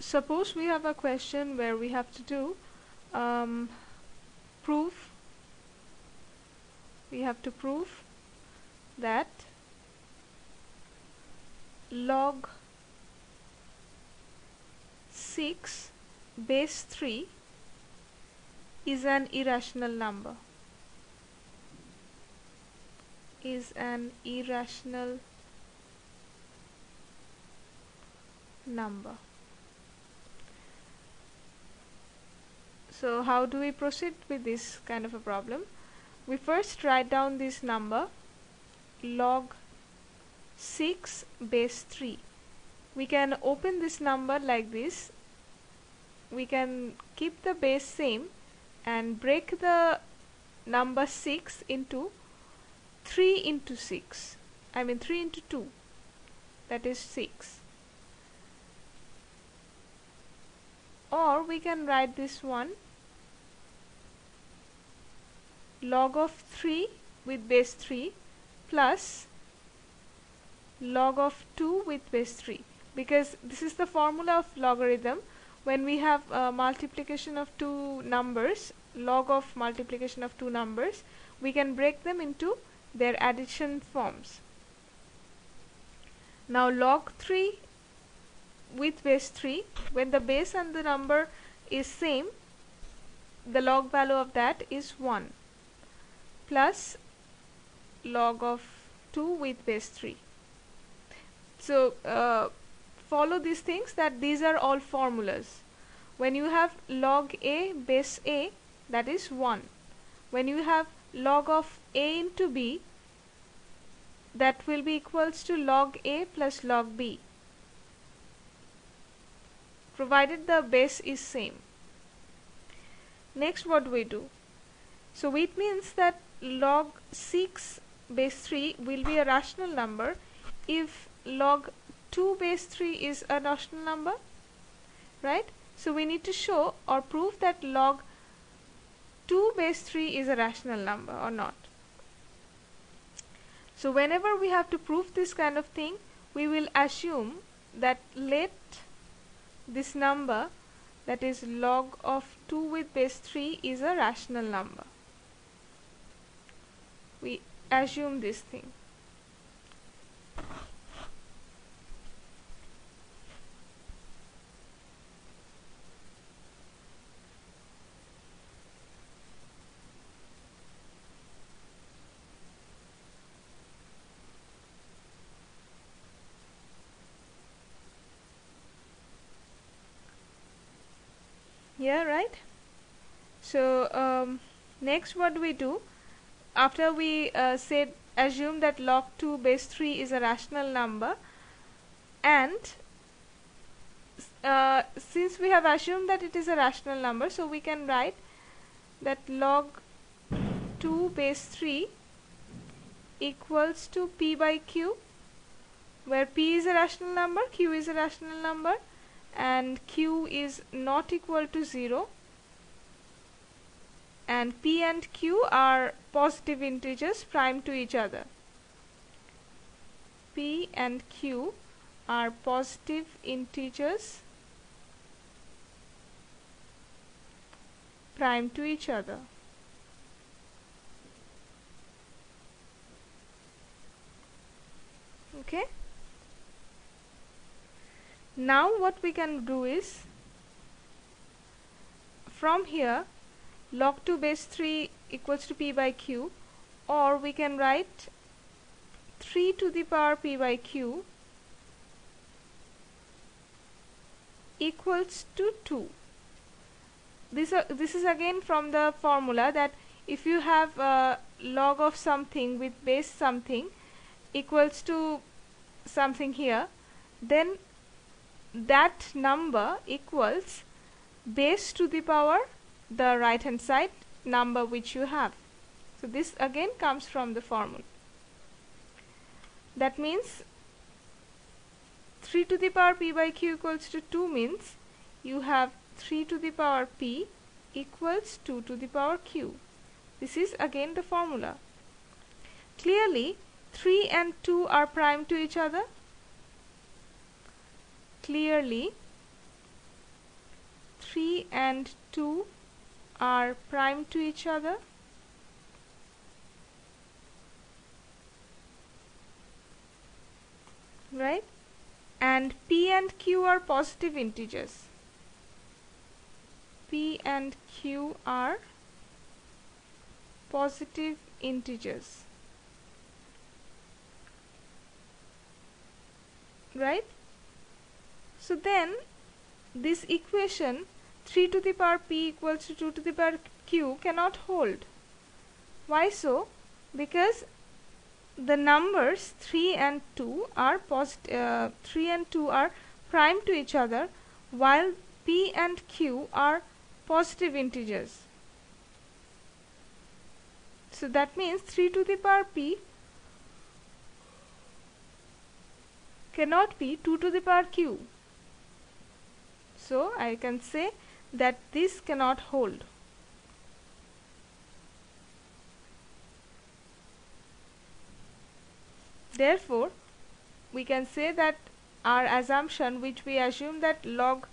suppose we have a question where we have to do um, proof. We have to prove that log 6 base 3 is an irrational number. Is an irrational number so how do we proceed with this kind of a problem? We first write down this number log 6 base 3 we can open this number like this. We can keep the base same and break the number 6 into 3 into 6 I mean 3 into 2 that is 6 or we can write this one log of 3 with base 3 plus log of 2 with base 3 because this is the formula of logarithm. When we have uh, multiplication of two numbers log of multiplication of two numbers we can break them into their addition forms. Now log 3 with base 3 when the base and the number is same the log value of that is 1 plus log of 2 with base 3 so uh, follow these things that these are all formulas. When you have log a base a that is 1 when you have log of a into b that will be equals to log a plus log b. Provided the base is same. Next what we do? So it means that log 6 base 3 will be a rational number. If log 2 base 3 is a rational number right? So we need to show or prove that log 2 base 3 is a rational number or not. So whenever we have to prove this kind of thing we will assume that let this number that is log of 2 with base 3 is a rational number we assume this thing. Yeah right? So um, next what do we do after we uh, said assume that log 2 base 3 is a rational number and uh, since we have assumed that it is a rational number so we can write that log 2 base 3 equals to p by q where p is a rational number q is a rational number and q is not equal to 0 and p and q are positive integers prime to each other. p and q are positive integers prime to each other. Okay. Now what we can do is from here log 2 base 3 equals to p by q or we can write 3 to the power p by q equals to 2 this, uh, this is again from the formula that if you have a log of something with base something equals to something here then that number equals base to the power the right hand side number which you have. So this again comes from the formula. That means 3 to the power p by q equals to 2 means you have 3 to the power p equals 2 to the power q. This is again the formula. Clearly 3 and 2 are prime to each other. Clearly 3 and 2 are prime to each other. Right? And p and q are positive integers. P and q are positive integers. Right? So then this equation 3 to the power p equals to 2 to the power q cannot hold. Why so? Because the numbers 3 and 2 are posit uh, 3 and 2 are prime to each other while p and q are positive integers. So that means 3 to the power p cannot be 2 to the power q. So I can say that this cannot hold Therefore, we can say that our assumption which we assume that log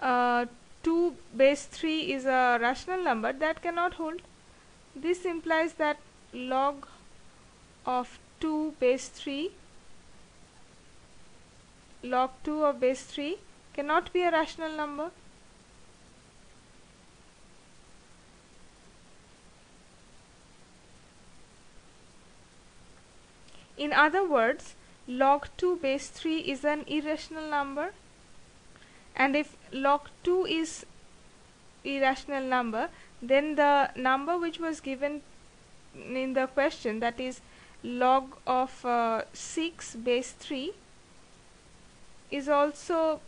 uh, 2 base 3 is a rational number that cannot hold. This implies that log of 2 base 3 log 2 of base 3 cannot be a rational number. In other words, log 2 base 3 is an irrational number and if log 2 is irrational number then the number which was given in the question that is log of uh, 6 base 3 is also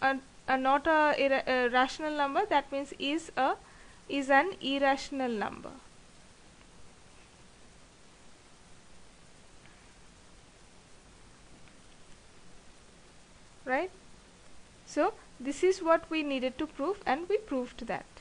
a, a not a, a rational number that means is a is an irrational number right so this is what we needed to prove and we proved that